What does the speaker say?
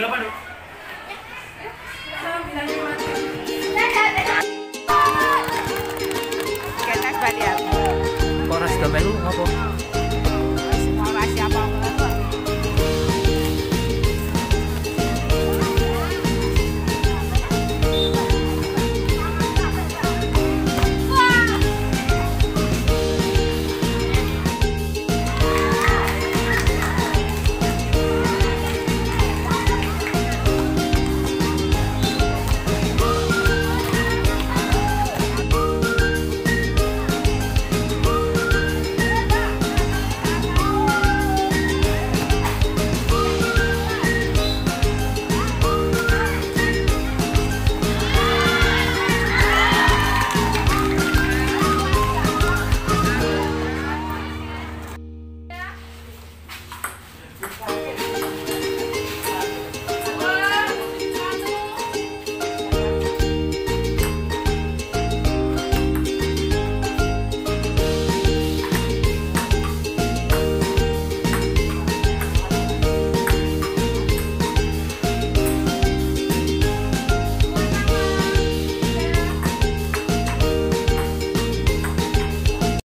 berapa dok? Kita kembali. Kau rasa dah apa?